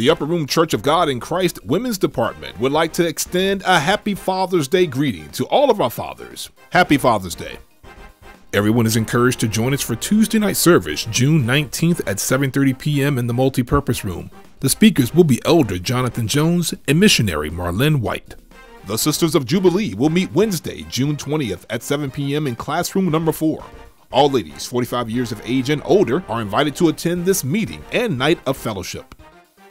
The Upper Room Church of God in Christ Women's Department would like to extend a happy Father's Day greeting to all of our fathers. Happy Father's Day. Everyone is encouraged to join us for Tuesday night service, June 19th at 7:30 p.m. in the multipurpose room. The speakers will be Elder Jonathan Jones and missionary Marlene White. The Sisters of Jubilee will meet Wednesday, June 20th at 7 p.m. in classroom number 4. All ladies 45 years of age and older are invited to attend this meeting and night of fellowship.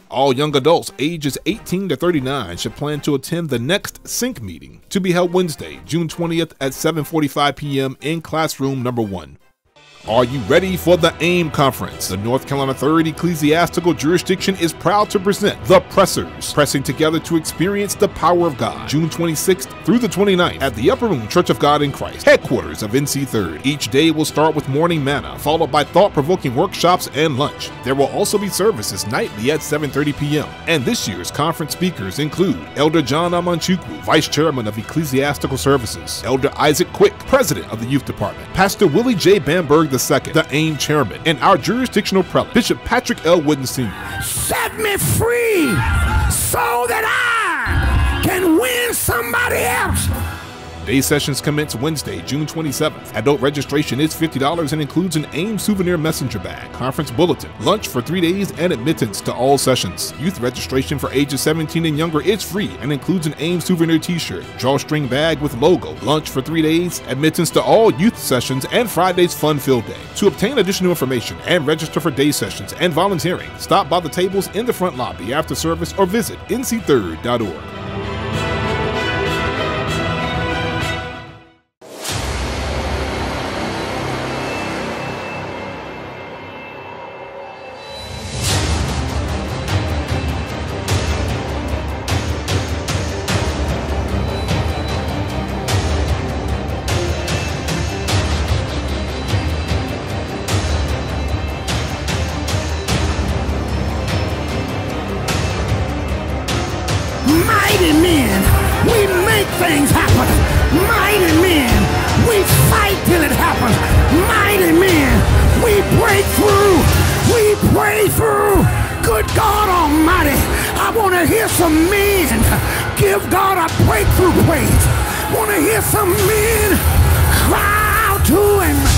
All young adults ages 18 to 39 should plan to attend the next SYNC meeting to be held Wednesday, June 20th at 7:45 p.m. in classroom number 1. Are you ready for the AIM conference? The North Carolina 3rd Ecclesiastical Jurisdiction is proud to present the Pressers, pressing together to experience the power of God, June 26th through the 29th at the Upper Room Church of God in Christ, headquarters of NC 3rd. Each day will start with morning manna, followed by thought-provoking workshops and lunch. There will also be services nightly at 7:30 p.m. And this year's conference speakers include Elder John Amanchukwu, Vice Chairman of Ecclesiastical Services, Elder Isaac Quick, President of the Youth Department, Pastor Willie J. Bamberg II, the AIM chairman, and our jurisdictional prelate, Bishop Patrick L. Wooden Sr. Set me free so that I can win somebody else. Day sessions commence Wednesday, June 27th. Adult registration is $50 and includes an AIM souvenir messenger bag, conference bulletin, lunch for three days, and admittance to all sessions. Youth registration for ages 17 and younger is free and includes an AIM souvenir t-shirt, drawstring bag with logo, lunch for three days, admittance to all youth sessions, and Friday's fun field day. To obtain additional information and register for day sessions and volunteering, stop by the tables in the front lobby after service or visit nc3rd.org. things happen. Mighty men, we fight till it happens. Mighty men, we break through. We pray through. Good God Almighty, I want to hear some men give God a breakthrough praise. Want to hear some men cry out to Him.